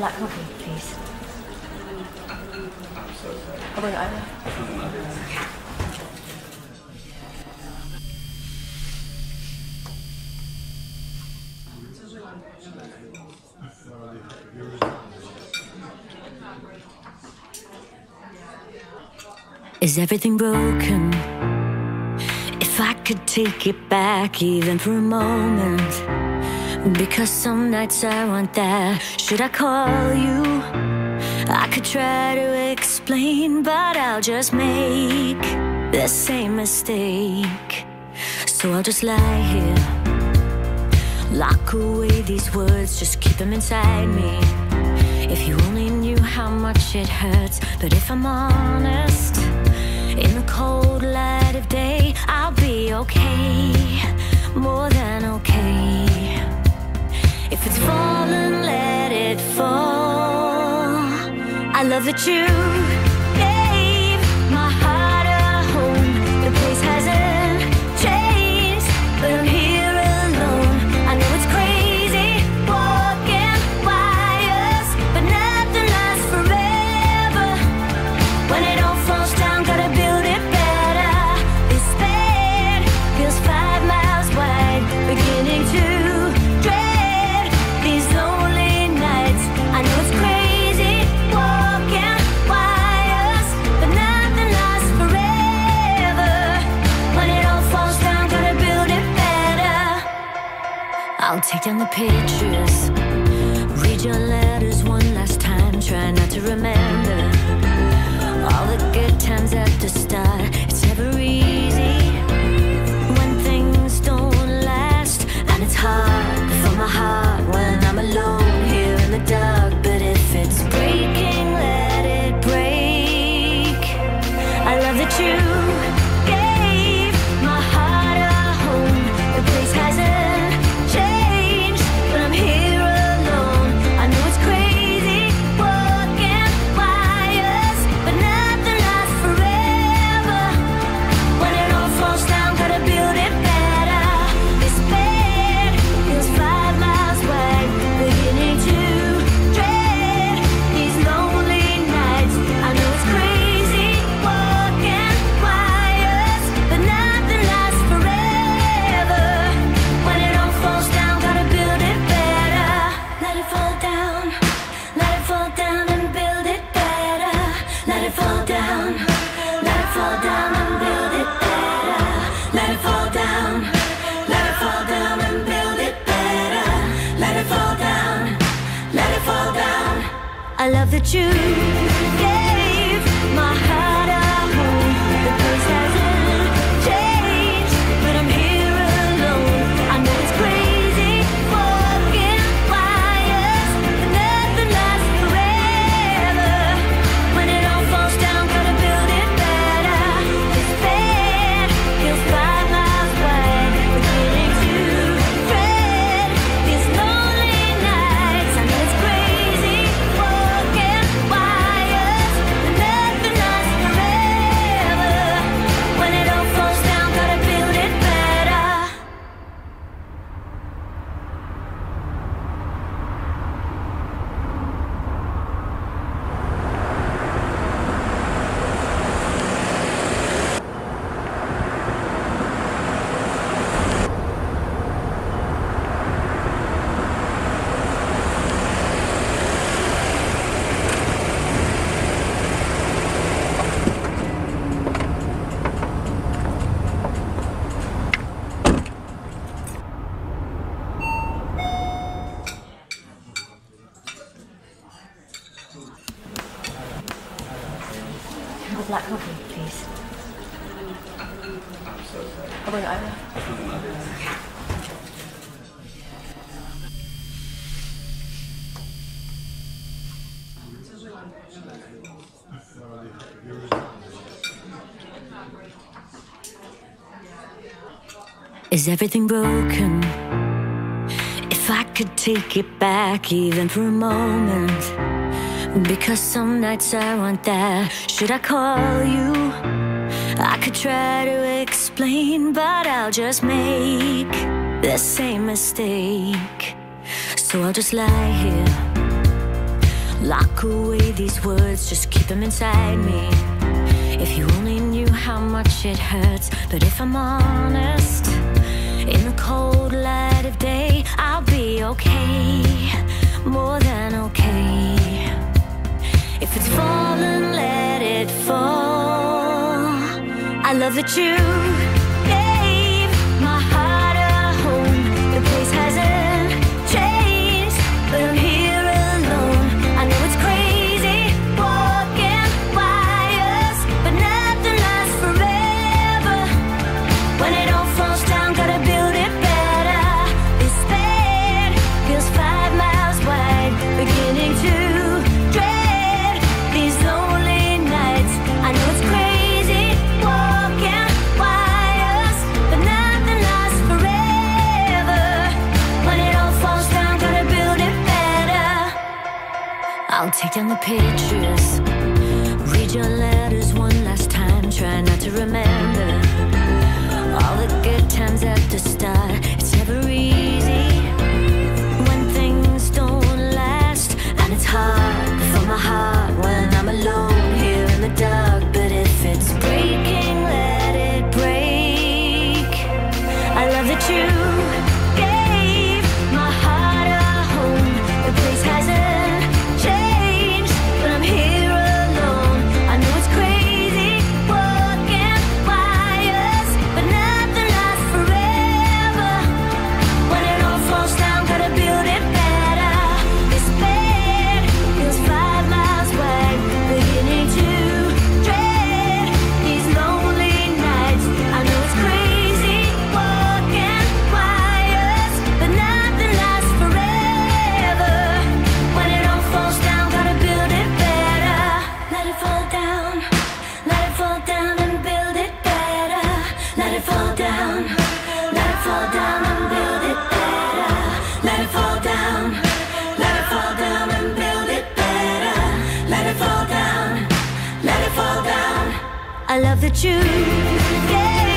black coffee, please. I'll bring it over. Is everything broken? If I could take it back even for a moment. Because some nights I want that. Should I call you? I could try to explain But I'll just make the same mistake. So I'll just lie here. Lock away these words Just keep them inside me. If you only knew how much it hurts But if I'm honest In the cold light of day I'll be okay. More than okay. that you down the pictures. Read your letters one last time. Try not to remember. love the truth. Yeah. black coffee, please. I'll. Is everything broken? If I could take it back even for a moment. Because some nights I want that. Should I call you? I could try to explain But I'll just make the same mistake. So I'll just lie here. Lock away these words Just keep them inside me. If you only knew how much it hurts But if I'm honest In the cold light of day I'll be okay. More than okay. love that you pictures You. Yeah.